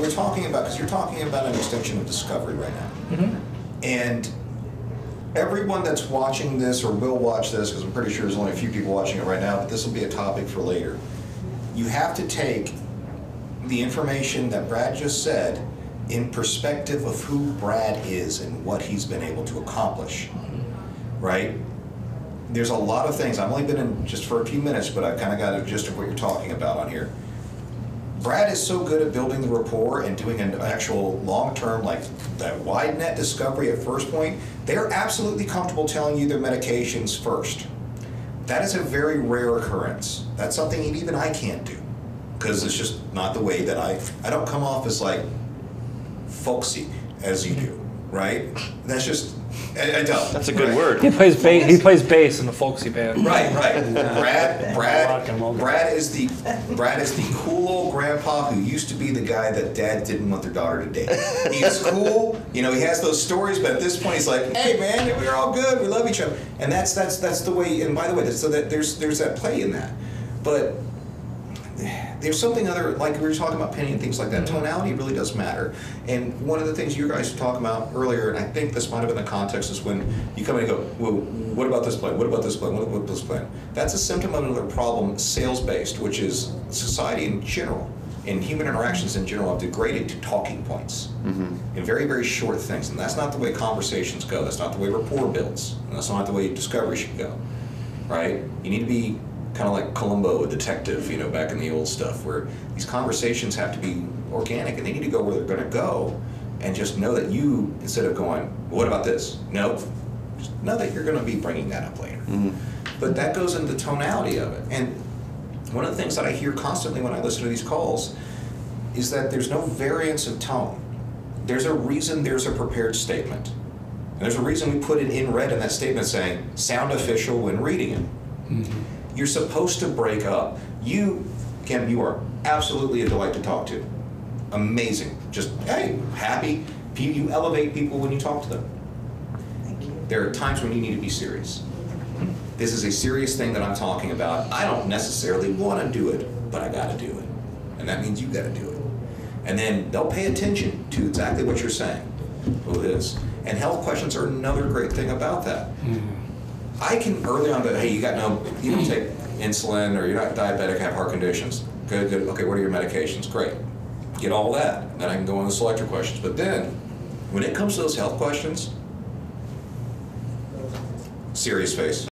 we're talking about, because you're talking about an extension of discovery right now. Mm-hmm. And everyone that's watching this or will watch this, because I'm pretty sure there's only a few people watching it right now, but this will be a topic for later. You have to take the information that Brad just said in perspective of who Brad is and what he's been able to accomplish. Mm-hmm. Right? There's a lot of things. I've only been in just for a few minutes, but I've kind of got a gist of what you're talking about on here. Brad is so good at building the rapport and doing an actual long-term, like that wide net discovery at first point. They're absolutely comfortable telling you their medications first. That is a very rare occurrence. That's something even I can't do because it's just not the way that I. I don't come off as like folksy as you do, right? That's just I, I don't. That's a good right? word. He plays bass. He plays bass in the folksy band. Right, right. Brad, Rock and roll. Brad, Brad is the Brad is the cool old grandpa who used to be the guy that dad didn't want their daughter to date. He's cool, you know. He has those stories, but at this point, he's like, "Hey, man, we're all good. We love each other." And that's that's that's the way. And by the way, so that there's there's that play in that, but there's something other like we were talking about penny and things like that. Mm-hmm. Tonality really does matter. And one of the things you guys were talking about earlier, and I think this might have been the context, is when you come in and go, "Well, what about this plan? What about this plan? What about this plan?" That's a symptom of another problem, sales-based, which is society in general and human interactions in general have degraded to talking points mm-hmm. and very very short things. And that's not the way conversations go. That's not the way rapport builds. And that's not the way discovery should go right? You need to be kind of like Columbo, a detective, you know, back in the old stuff, where these conversations have to be organic and they need to go where they're going to go, and just know that you, instead of going, "What about this?" No, just know that you're going to be bringing that up later. Mm-hmm. But that goes into the tonality of it, and one of the things that I hear constantly when I listen to these calls is that there's no variance of tone. There's a reason there's a prepared statement. And there's a reason we put it in red in that statement saying, sound official when reading it. Mm-hmm. You're supposed to break up. You, Kim, you are absolutely a delight to talk to. Amazing. Just, hey, happy. You, you elevate people when you talk to them. Thank you. There are times when you need to be serious. This is a serious thing that I'm talking about. I don't necessarily want to do it, but I got to do it. And that means you got to do it. And then they'll pay attention to exactly what you're saying, who it is. And health questions are another great thing about that. Hmm. I can early on go, hey, you got no, you don't take insulin or you're not diabetic, have heart conditions. Good, good. Okay, what are your medications? Great. Get all that. Then I can go on the selector questions. But then, when it comes to those health questions, serious face.